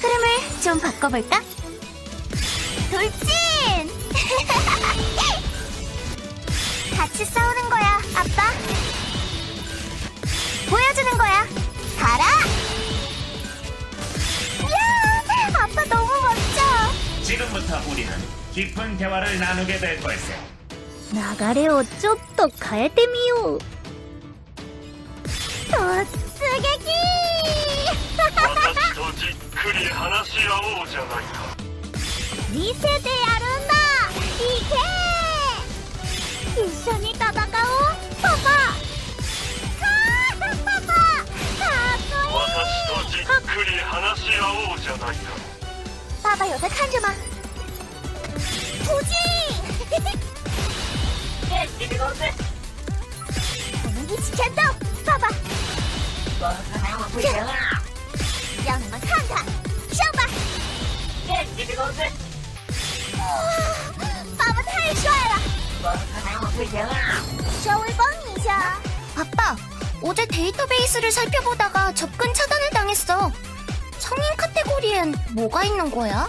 흐름을 좀 바꿔볼까? 돌진! 같이 싸우는 거야, 아빠. 보여주는 거야. 가라! 이야, 아빠 너무 멋져. 지금부터 우리는 깊은 대화를 나누게 될 걸세. 流れをちょっと変えてみよう。 おうじゃないか。見せてやるんだ。いけ一緒に戦おうパパ。パパ。かっこいい。私とじっくり話し合おうじゃないか。爸爸有在看着吗？突击我们一起战斗，爸爸！让 哇，爸爸太帅了！稍微帮你一下。 아빠, 어제 데이터베이스를 살펴보다가 접근 차단을 당했어. 성인 카테고리엔 뭐가 있는 거야?